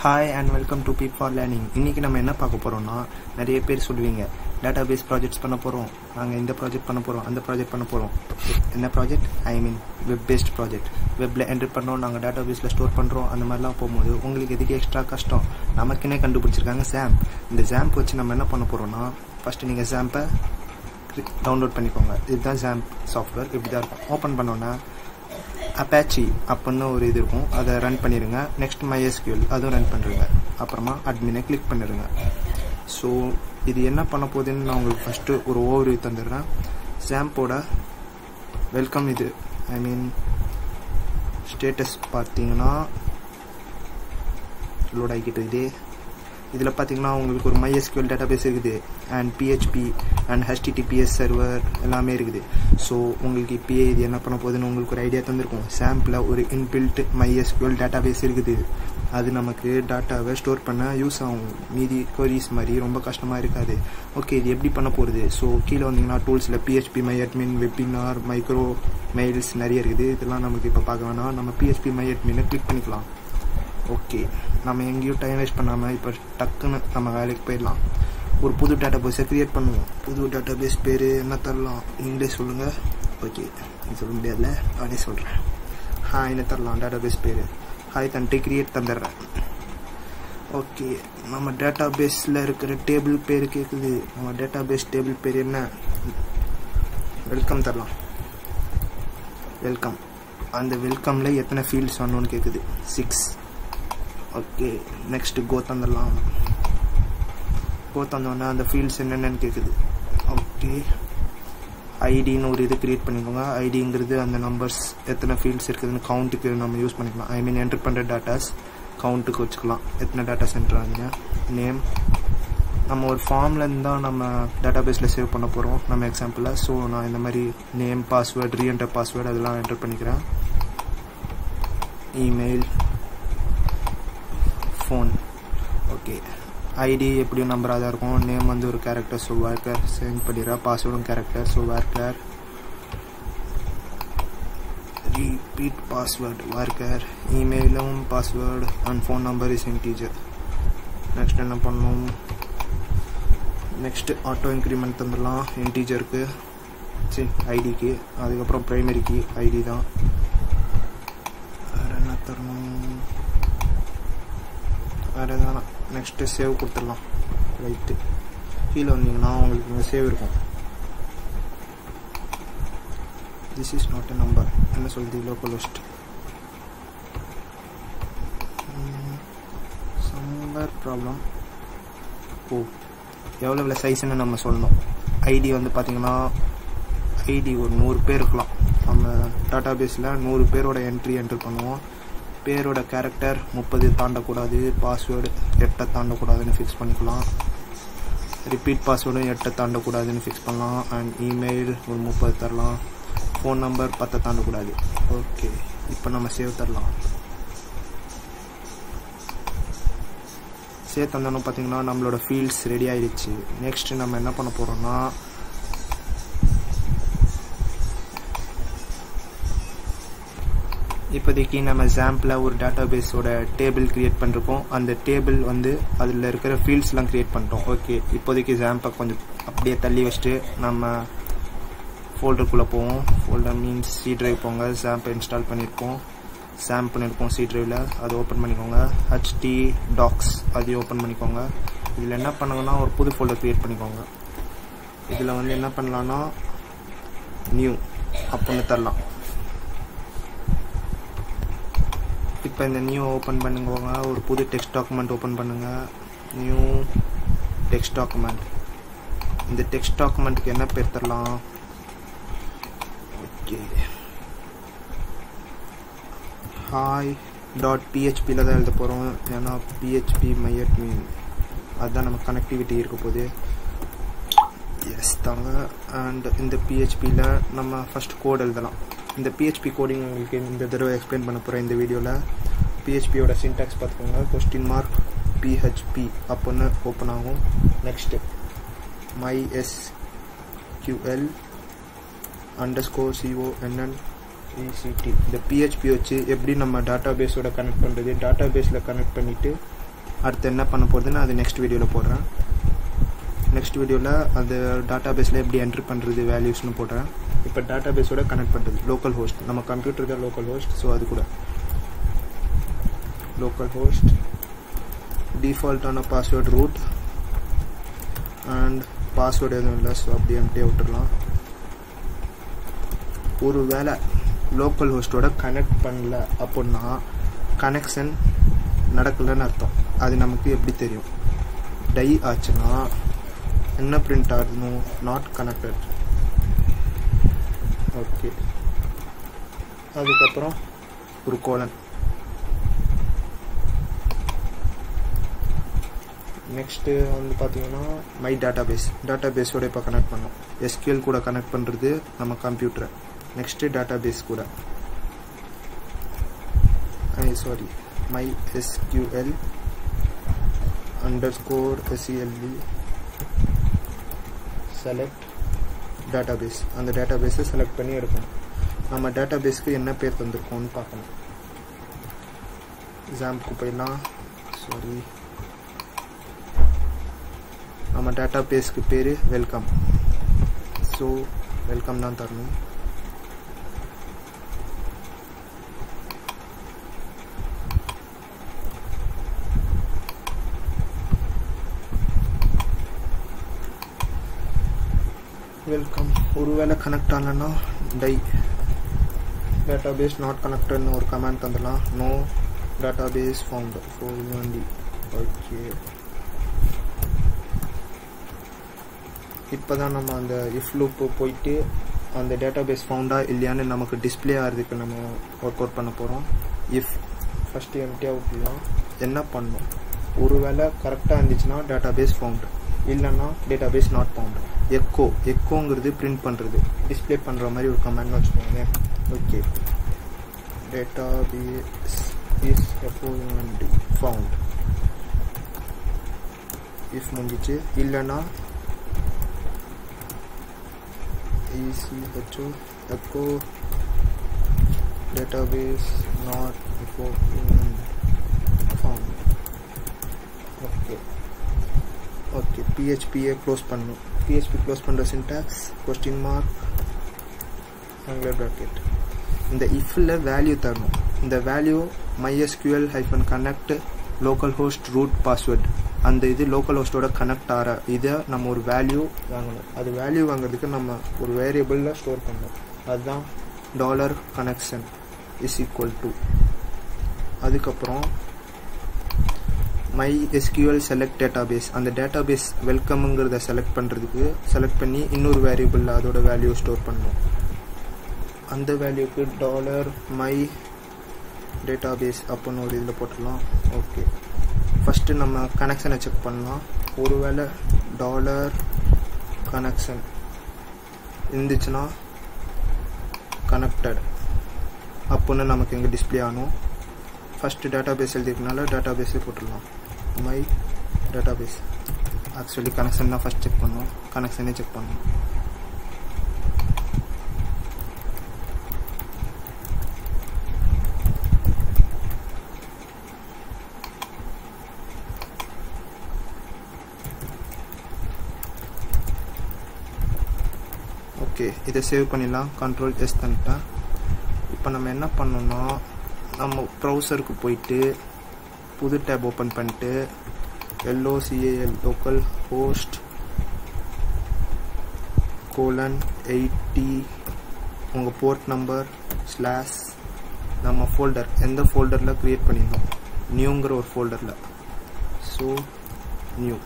Hi and welcome to beep for learning இன்றைக்கி நம்ம என்ன பார்க்க போகிறோம்னா நிறைய பேர் சொல்லுவீங்க டேட்டா பேஸ் ப்ராஜெக்ட்ஸ் பண்ண போகிறோம் நாங்கள் இந்த ப்ராஜெக்ட் பண்ண போகிறோம் அந்த ப்ராஜெக்ட் பண்ண போகிறோம் என்ன project I mean web based project வெப்பில் entry பண்ணோம் நாங்கள் டேட்டா பேஸில் ஸ்டோர் பண்ணுறோம் அந்த மாதிரிலாம் போகும்போது உங்களுக்கு எதுக்கு எக்ஸ்ட்ரா கஷ்டம்? நமக்குன்னே கண்டுபிடிச்சிருக்காங்க சாம்ப் இந்த சாம்ப் வச்சு நம்ம என்ன பண்ண போகிறோம்னா ஃபஸ்ட்டு நீங்கள் ஜாம்பை டவுன்லோட் பண்ணிக்கோங்க. இதுதான் ஜாம்ப் சாஃப்ட்வேர் இப்படி தான் இருக்கும். ஓப்பன் பண்ணோன்னா அப்பாச்சி அப்படின்னு ஒரு இது இருக்கும். அதை ரன் பண்ணிடுங்க நெக்ஸ்ட் மைஎஸ்கியூல் அதுவும் ரன் பண்ணுறங்க அப்புறமா அட்மினை கிளிக் பண்ணிடுங்க ஸோ இது என்ன பண்ண போகுதுன்னு நான் உங்களுக்கு ஃபஸ்ட்டு ஒரு ஓவர் தந்துடுறேன். ஜாம்போட வெல்கம் இது. ஐ மீன் ஸ்டேட்டஸ் பார்த்தீங்கன்னா லோட் ஆகிக்கிட்டு இதே இதில் பார்த்தீங்கன்னா உங்களுக்கு ஒரு MySQL டேட்டாபேஸ் இருக்குது. And PHP and HTTPS server எல்லாமே இருக்குது. ஸோ உங்களுக்கு இப்பயே இது என்ன பண்ண போகுதுன்னு உங்களுக்கு ஒரு ஐடியா தந்திருக்கும். சாம்பிளாக ஒரு இன்பில்ட் MySQL டேட்டாபேஸ் இருக்குது. அது நமக்கு டேட்டாவை ஸ்டோர் பண்ண யூஸ் ஆகும். மீதி கொரிஸ் மாதிரி ரொம்ப கஷ்டமாக இருக்காது. ஓகே இது எப்படி பண்ண போகிறது ஸோ கீழே வந்தீங்கன்னா டூல்ஸில் PH my admin webinar micro mails நிறைய இருக்குது. இதெல்லாம் நமக்கு இப்போ பார்க்க வேணாம். நம்ம பிஹெச்பி மை அட்மினை கிளிக் பண்ணிக்கலாம். ஓகே நம்ம எங்கேயும் டைம் வேஸ்ட் பண்ணாமல் இப்போ டக்குன்னு நம்ம வேலைக்கு போயிடலாம். ஒரு புது டேட்டா பேஸை க்ரியேட் பண்ணுவோம். புது டேட்டா பேஸ் பேர் என்ன தரலாம்? நீங்களே சொல்லுங்கள் ஓகே இது சொல்ல முடியாதுல நானே சொல்கிறேன் ஹாய் என்ன தரலாம்? டேட்டா பேஸ் பேர். ஹாய் தன்ட்டு க்ரியேட் தந்துடுறேன். ஓகே நம்ம டேட்டா பேஸில் இருக்கிற டேபிள் பேர் கேட்குது நம்ம டேட்டா பேஸ் டேபிள் பேர் என்ன? வெல்கம் தரலாம். வெல்கம் அந்த வெல்கமில் எத்தனை ஃபீல்ட்ஸ் வரணும்னு கேட்குது சிக்ஸ் ஓகே நெக்ஸ்ட் கோ தந்துடலாம் கோ தந்தோடனே அந்த ஃபீல்ட்ஸ் என்னென்னு கேட்குது ஓகே ஐடின்னு ஒரு இது கிரியேட் பண்ணிக்கோங்க. ஐடிங்கிறது அந்த நம்பர்ஸ் எத்தனை ஃபீல்ட்ஸ் இருக்குதுன்னு கவுண்ட்டுக்கு நம்ம யூஸ் பண்ணிக்கலாம். ஐ மீன் என்டர் பண்ணுற டேட்டாஸ் கவுண்ட்டுக்கு வச்சுக்கலாம். எத்தனை டேட்டாஸ் என்ட்ரு ஆகுதுங்க நேம் நம்ம ஒரு ஃபார்ம்லேருந்து தான் நம்ம டேட்டா பேஸில் சேவ் பண்ண போகிறோம் நம்ம எக்ஸாம்பிளில் ஸோ நான் இந்த மாதிரி நேம் பாஸ்வேர்டு ரீஎன்டர் பாஸ்வேர்டு அதெல்லாம் என்டர் பண்ணிக்கிறேன். Email phone okay. ஐடி எப்படியும் நம்பராக தான் இருக்கும். நேம் வந்து ஒரு கேரக்டர் ஸோ வேர்க்கர் சேஞ்ச் பண்ணிடுறேன் பாஸ்வேர்டும் character so varchar repeat password varchar இமெயிலும் password and phone number is integer next என்ன பண்ணணும்? நெக்ஸ்ட் ஆட்டோ இன்க்ரிமெண்ட் தந்துடலாம். இன்டீஜருக்கு சரி ஐடிக்கு அதுக்கப்புறம் ப்ரைமரிக்கு ஐடி தான். வேறு என்ன தரணும்? வேறு எதனா நெக்ஸ்ட்டு சேவ் கொடுத்துடலாம். ரைட்டு கீழே வந்தீங்கன்னா உங்களுக்கு இங்கே சேவ் இருக்கும். This is not a number என்ன சொல்லுது லோக்கல் லிஸ்ட் சம்வேர் ப்ராப்ளம் ஓ எவ்வளோ எவ்வளோ சைஸ்ன்னு நம்ம சொல்லணும். ஐடி வந்து பார்த்தீங்கன்னா ஐடி ஒரு நூறு பேர் இருக்கலாம். நம்ம டாட்டா பேஸில் நூறு பேரோட என்ட்ரி என்ட்ரு பண்ணுவோம். பேரோட கேரக்டர் முப்பது தாண்டக்கூடாது பாஸ்வேர்டு எட்டை தாண்டக்கூடாதுன்னு ஃபிக்ஸ் பண்ணிக்கலாம். ரிப்பீட் பாஸ்வேர்டும் எட்டை தாண்டக்கூடாதுன்னு ஃபிக்ஸ் பண்ணலாம். அண்ட் இமெயில் ஒரு முப்பது தரலாம். ஃபோன் நம்பர் பத்தை தாண்டக்கூடாது. ஓகே இப்போ நம்ம சேவ் தரலாம். சேவ் தந்தோன்னு பார்த்தீங்கன்னா நம்மளோட ஃபீல்ட்ஸ் ரெடி ஆயிடுச்சு. நெக்ஸ்ட் நம்ம என்ன பண்ண போகிறோம்னா இப்போதைக்கு நம்ம சாம்பிளாக ஒரு டேட்டா பேஸோட டேபிள் கிரியேட் பண்ணிருக்கோம் அந்த டேபிள் வந்து அதில் இருக்கிற ஃபீல்ட்ஸ்லாம் கிரியேட் பண்ணிட்டோம் ஓகே இப்போதைக்கு சாம்பை கொஞ்சம் அப்படியே தள்ளி வச்சுட்டு நம்ம ஃபோல்டருக்குள்ளே போவோம். ஃபோல்டர் மீன்ஸ் சி ட்ரைவ் போங்க. சாம்பை இன்ஸ்டால் பண்ணியிருக்கோம். சாம் பண்ணியிருக்கோம் சி ட்ரைவில் அதை ஓப்பன் பண்ணிக்கோங்க. ஹச்டி டாக்ஸ் அதையும் ஓப்பன் பண்ணிக்கோங்க. இதில் என்ன பண்ணுங்கன்னா ஒரு புது ஃபோல்டர் க்ரியேட் பண்ணிக்கோங்க. இதில் வந்து என்ன பண்ணலான்னா நியூ அப்படின்னு தரலாம். இப்போ இந்த நியூ ஓப்பன் பண்ணுங்க ஒரு புது டெக்ஸ்ட் டாக்குமெண்ட் ஓப்பன் பண்ணுங்கள் நியூ டெக்ஸ்ட் டாக்குமெண்ட் இந்த டெக்ஸ்ட் டாக்குமெண்ட்டுக்கு என்ன பேர் தரலாம்? ஓகே ஹாய் டாட் பிஹெச்பியில் தான் எழுத போகிறோம் ஏன்னா பிஹெச்பி மையட் மீன். அதுதான் நம்ம கனெக்டிவிட்டி இருக்க போது எஸ் தாங்க. அண்ட் இந்த பிஹெச்பியில் நம்ம ஃபஸ்ட் கோட் எழுதலாம். இந்த பிஹெச்பி கோடிங் உங்களுக்கு இந்த தடவை எக்ஸ்பிளைன் பண்ண போகிறேன் இந்த வீடியோவில் பிஹெச்பியோட சின்டாக்ஸ் பார்த்துக்கோங்க. கொஸ்டின் மார்க் பிஹெச்பி அப்படின்னு ஓப்பன் ஆகும். Next my S கியூஎல் underscore இசிடி இந்த பிஹெச்பி வச்சு எப்படி நம்ம டாட்டா பேஸோட கனெக்ட் பண்ணுறது டாட்டா பேஸில் கனெக்ட் பண்ணிவிட்டு அடுத்து என்ன பண்ண போகிறதுன்னு அது நெக்ஸ்ட் வீடியோவில் போடுறேன். நெக்ஸ்ட் வீடியோவில் அந்த டாட்டா பேஸில் எப்படி என்ட்ரு பண்ணுறது வேல்யூஸ்னு போடுறேன். இப்போ டாட்டா பேஸோட கனெக்ட் பண்ணுறது லோக்கல் ஹோஸ்ட் நம்ம கம்ப்யூட்டர் தான் லோக்கல் ஹோஸ்ட் ஸோ அது கூட. லோக்கல் ஹோஸ்ட் டிஃபால்ட்டான password ரூட் அண்ட் பாஸ்வேர்டு எதுவும் இல்லை ஸோ அப்படியே எம்டியாக விட்டுடலாம். ஒரு வேளை லோக்கல் ஹோஸ்டோட கனெக்ட் பண்ணல அப்படின்னா கனெக்ஷன் நடக்கலைன்னு அர்த்தம். அது நமக்கு எப்படி தெரியும்? டை ஆச்சுன்னா என்ன பிரிண்ட் ஆகணும் நாட் கனெக்டட் ஓகே அதுக்கப்புறம் ஒரு கோலன் நெக்ஸ்ட்டு வந்து பார்த்தீங்கன்னா மை டேட்டா பேஸ் டேட்டா பேஸோட இப்போ கனெக்ட் பண்ணோம். எஸ்கியூஎல் கூட கனெக்ட் பண்ணுறது நம்ம கம்ப்யூட்டரை நெக்ஸ்ட்டு டேட்டா பேஸ் கூட sorry my SQL underscore S E L E select database அந்த டேட்டா பேஸை செலக்ட் பண்ணி எடுக்கணும். நம்ம டேட்டா பேஸ்க்கு என்ன பேர் தந்திருக்கோம்னு பார்க்கணும். எக்ஸாம்பிளுக்கு போயிடலாம். சாரி நம்ம டேட்டா பேஸ்க்கு பேர் வெல்கம் ஸோ வெல்கம் தான் தரணும் வெல்கம் ஒருவேளை கனெக்ட் ஆகலன்னா டை டேட்டா பேஸ் நாட் கனெக்டட்னு ஒரு கமெண்ட் தந்துடலாம் no database found so இது வண்டி ஓகே இப்போ தான் நம்ம அந்த இஃப் லூப்பு போயிட்டு அந்த டேட்டா பேஸ் ஃபவுண்டா இல்லையான்னு நமக்கு டிஸ்பிளே ஆகிறதுக்கு நம்ம ஒர்க் அவுட் பண்ண போகிறோம் இஃப் ஃபஸ்ட்டு எம்டியாக விட்டுலாம் என்ன பண்ணணும்? ஒருவேளை கரெக்டாக இருந்துச்சுன்னா டேட்டா பேஸ் ஃபவுண்ட் இல்லைன்னா database not found echo எக்கோங்கிறது பிரிண்ட் பண்ணுறது டிஸ்பிளே பண்ணுற மாதிரி ஒரு கமெண்ட்னு வச்சுக்கோங்க okay database is F O N D found if முடிஞ்சிச்சு. இல்லைன்னா ECHO echo database not before found okay okay பிஹெச்பியை close பண்ணணும் பிஹெச்பி க்ளோஸ் பண்ணுற syntax question mark angular bracket இந்த இஃபில் வேல்யூ தரணும். இந்த value MySQL hyphen connect localhost root password அந்த இது லோக்கல் ஹோஸ்டோட கனெக்ட் ஆகிற இதை நம்ம ஒரு வேல்யூ வாங்கணும். அது வேல்யூ வாங்குறதுக்கு நம்ம ஒரு வேரியபிளில் ஸ்டோர் பண்ணணும். அதுதான் dollar connection is equal to அதுக்கப்புறம் my SQL select database அந்த டேட்டா பேஸ் வெல்கம்ங்கிறத செலக்ட் பண்ணுறதுக்கு செலக்ட் பண்ணி இன்னொரு வேரியபிளில் அதோட வேல்யூ ஸ்டோர் பண்ணணும். அந்த வேல்யூக்கு டாலர் மை டேட்டா பேஸ் அப்படின்னு ஒரு இதில் போட்டுடலாம். ஓகே ஃபஸ்ட்டு நம்ம கனெக்ஷனை செக் பண்ணலாம். ஒருவேளை டாலர் கனெக்ஷன் இருந்துச்சுன்னா கனெக்டட் அப்புடின்னு நமக்கு இங்கே டிஸ்பிளே ஆகணும் ஃபஸ்ட்டு டேட்டா பேஸ் எழுதிருக்கனால டேட்டா பேஸே போட்டுடலாம். My data base actually connection தான் ஃபஸ்ட் செக் பண்ணோம் கனெக்ஷனே செக் பண்ணணும் ஓகே இதை சேவ் பண்ணிடலாம். கண்ட்ரோல் எஸ் பண்ணிட்டேன் இப்போ நம்ம என்ன பண்ணோம்னா நம்ம ப்ரௌசருக்கு போயிட்டு புது டேப் ஓப்பன் பண்ணிட்டு L O C A L local host colon eighty உங்கள் போர்ட் நம்பர் ஸ்லாஷ் நம்ம ஃபோல்டர் எந்த ஃபோல்டரில் க்ரியேட் பண்ணியிருந்தோம் நியூங்கிற ஒரு ஃபோல்டரில் ஸோ நியூ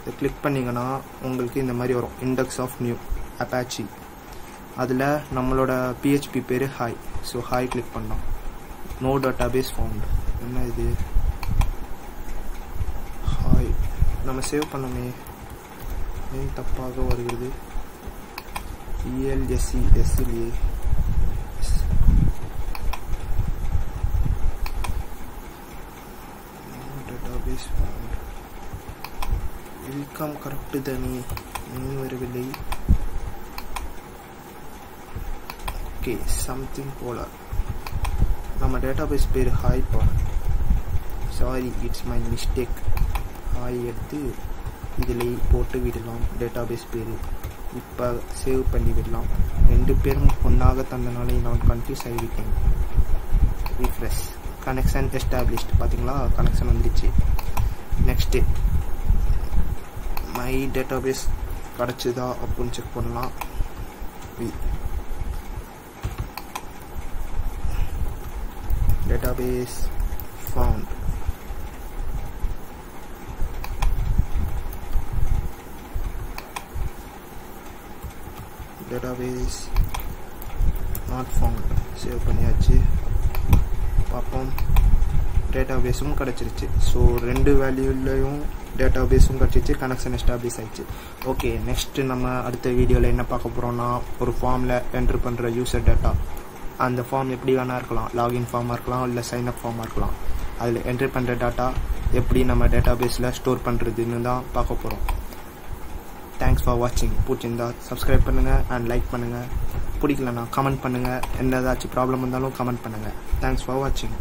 இதை கிளிக் பண்ணிங்கன்னா உங்களுக்கு இந்த மாதிரி வரும். இண்டெக்ஸ் ஆஃப் நியூ அப்பாச்சி அதில் நம்மளோட பிஹெச்பி பேர் ஹாய் ஸோ ஹாய் கிளிக் பண்ணோம். நோ டேட்டா பேஸ் ஃபவுண்ட் என்ன இது? ஹாய் நம்ம சேவ் பண்ணோமே. ஏன் தப்பாக வருகிறது? E L S C S L A data found welcome correct தானே இன்னும் வரவில்லை. ஓகே சம்திங் போல நம்ம டேட்டாபேஸ் பேர் ஹாய்ப்பா sorry it's my mistake hi எடுத்து இதில் போட்டு விடலாம் டேட்டாபேஸ் பேர். இப்போ சேவ் பண்ணி விடலாம். ரெண்டு பேரும் ஒன்றாக தந்தனாலே நான் கன்ஃபியூஸ் ஆகிவிட்டேன் ரீஃப்ரெஷ் கனெக்ஷன் எஸ்டாப்ளிஷ்ட் பார்த்தீங்களா கனெக்ஷன் வந்துடுச்சு நெக்ஸ்ட்டு மை டேட்டாபேஸ் கிடச்சிதா அப்படின்னு செக் பண்ணலாம். Database found database not found save பண்ணியாச்சு. பார்ப்போம். டேட்டாபேஸும் கிடச்சிருச்சு. ஸோ ரெண்டு வேல்யூலையும் டேட்டாபேஸும் கிடச்சிச்சு கனெக்ஷன் எஸ்டாப்ளிஷ் ஆயிடுச்சு. ஓகே நெக்ஸ்ட்டு நம்ம அடுத்த வீடியோவில் என்ன பார்க்க போகிறோம்னா ஒரு ஃபார்மில் என்ட்ரு பண்ணுற யூசர் டேட்டா அந்த ஃபார்ம் எப்படி வேணா இருக்கலாம். லாகின் ஃபார்மாக இருக்கலாம் இல்லை சைன் அப் ஃபார்மாக இருக்கலாம். அதில் என்ட்ரி பண்ணுற டேட்டா எப்படி நம்ம டேட்டா பேஸில் ஸ்டோர் பண்ணுறதுன்னு தான் பார்க்க போகிறோம் தேங்க்ஸ் ஃபார் வாட்சிங் பிடிச்சிருந்தா சப்ஸ்கிரைப் பண்ணுங்கள் அண்ட் லைக் பண்ணுங்கள் பிடிக்கலண்ணா கமெண்ட் பண்ணுங்கள் என்ன ஏதாச்சும் ப்ராப்ளம் இருந்தாலும் கமெண்ட் பண்ணுங்கள் தேங்க்ஸ் ஃபார் வாட்சிங்